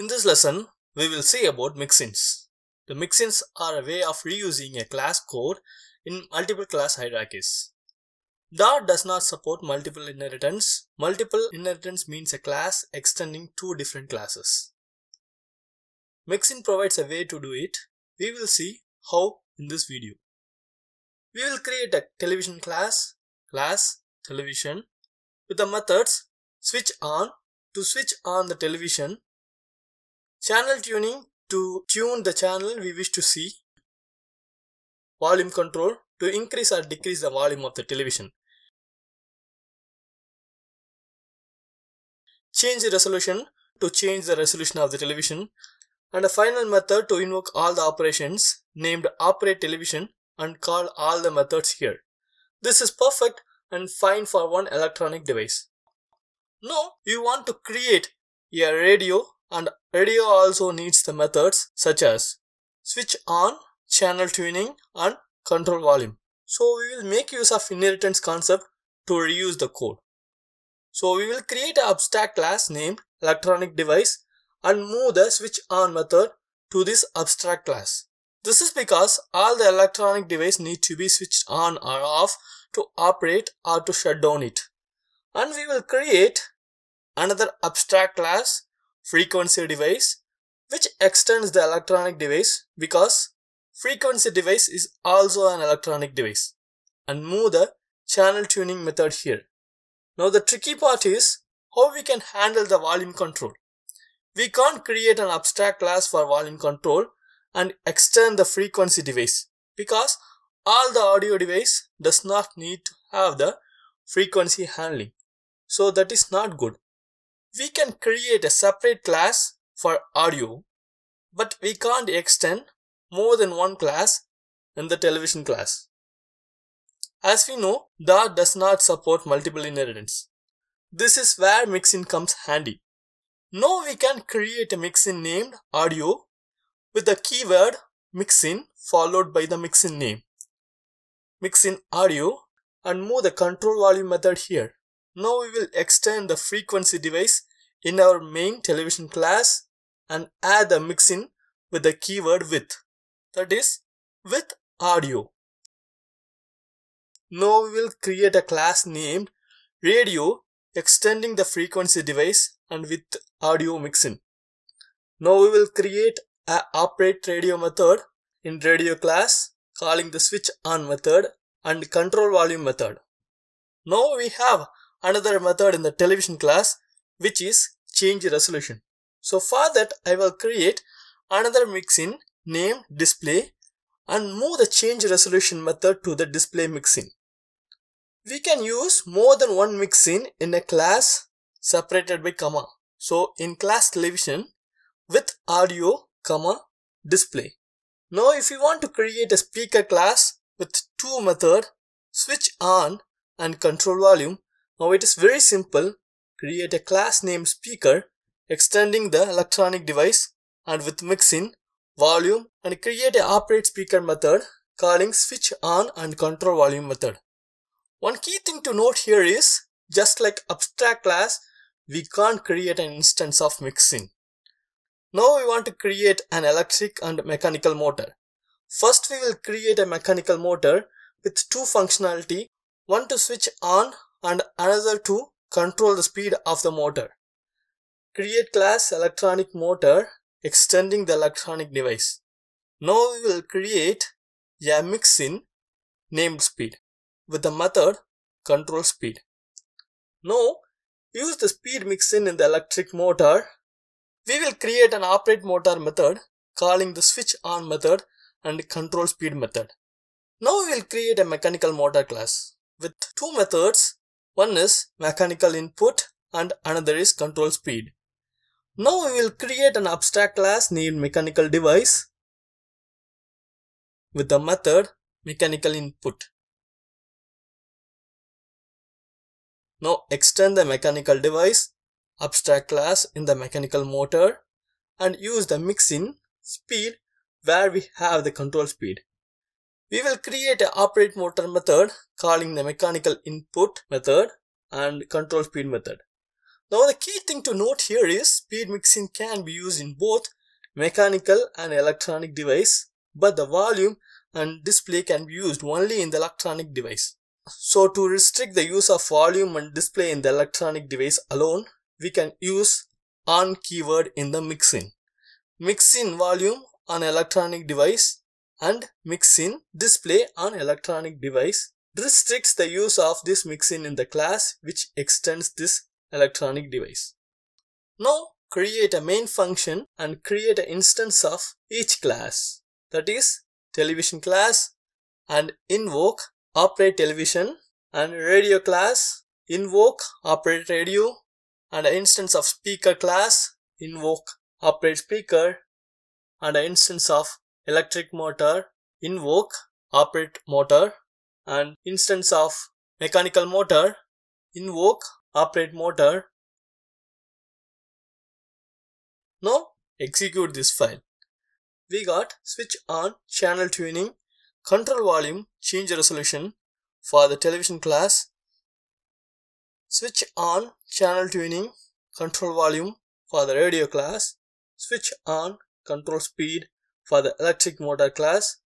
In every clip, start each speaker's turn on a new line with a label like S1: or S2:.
S1: In this lesson, we will see about mixins. The mixins are a way of reusing a class code in multiple class hierarchies. Dart does not support multiple inheritance. Multiple inheritance means a class extending two different classes. Mixin provides a way to do it. We will see how in this video. We will create a television class, class television with the methods switch on to switch on the television, channel tuning to tune the channel we wish to see, volume control to increase or decrease the volume of the television, change the resolution to change the resolution of the television, and a final method to invoke all the operations named operate television and call all the methods here. This is perfect and fine for one electronic device. Now you want to create a radio and radio also needs the methods such as switch on, channel tuning and control volume. So we will make use of inheritance concept to reuse the code. So we will create an abstract class named electronic device and move the switch on method to this abstract class. This is because all the electronic device need to be switched on or off to operate or to shut down it. And we will create another abstract class frequency device which extends the electronic device because frequency device is also an electronic device and move the channel tuning method here. Now the tricky part is how we can handle the volume control. We can't create an abstract class for volume control and extend the frequency device because all the audio device does not need to have the frequency handling. So that is not good. We can create a separate class for audio but we can't extend more than one class in the television class. As we know, Dart does not support multiple inheritance. This is where mixin comes handy. Now we can create a mixin named audio with the keyword mixin followed by the mixin name. Mixin audio and move the control volume method here. Now we will extend the frequency device in our main television class and add the mixin with the keyword with. That is with audio. Now we will create a class named radio extending the frequency device and with audio mixin. Now we will create a operate radio method in radio class calling the switch on method and control volume method. Now we have another method in the television class which is change resolution. So for that I will create another mixin named display and move the change resolution method to the display mixin. We can use more than one mixin in a class separated by comma. So in class television with audio, comma, display. Now if you want to create a speaker class with two method, switch on and control volume, now it is very simple. Create a class named speaker extending the electronic device and with mixin, volume and create a operate speaker method calling switch on and control volume method. One key thing to note here is just like abstract class, we can't create an instance of mixin. Now we want to create an electric and mechanical motor. First we will create a mechanical motor with two functionality, one to switch on and another to control the speed of the motor. Create class electronic motor extending the electronic device. Now we will create a mixin named speed with the method control speed. Now use the speed mixin in the electric motor. We will create an operate motor method calling the switch on method and control speed method. Now we will create a mechanical motor class with two methods. One is mechanical input and another is control speed. Now we will create an abstract class named mechanical device with the method mechanical input. Now extend the mechanical device abstract class in the mechanical motor and use the mixin speed where we have the control speed. We will create a operate motor method calling the mechanical input method and control speed method. Now the key thing to note here is speed mixin can be used in both mechanical and electronic device but the volume and display can be used only in the electronic device. So to restrict the use of volume and display in the electronic device alone, we can use on keyword in the mixin. Mixin volume on electronic device and mixin display on electronic device restricts the use of this mixin in the class which extends this electronic device. Now create a main function and create an instance of each class that is television class and invoke operate television and radio class invoke operate radio and an instance of speaker class invoke operate speaker and an instance of electric motor invoke operate motor and instance of mechanical motor invoke operate motor. Now execute this file. We got switch on channel tuning control volume change resolution for the television class. Switch on channel tuning control volume for the radio class. Switch on control speed for the electric motor class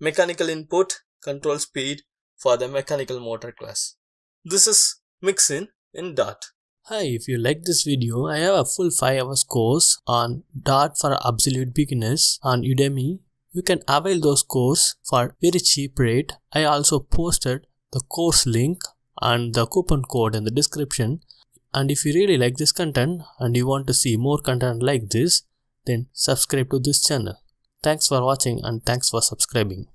S1: mechanical input control speed for the mechanical motor class this is mixin in dart
S2: Hi, if you like this video, I have a full 5 hours course on Dart for Absolute Beginners on Udemy. You can avail those course for very cheap rate. I also posted the course link and the coupon code in the description. And if you really like this content and you want to see more content like this, then subscribe to this channel. Thanks for watching and thanks for subscribing.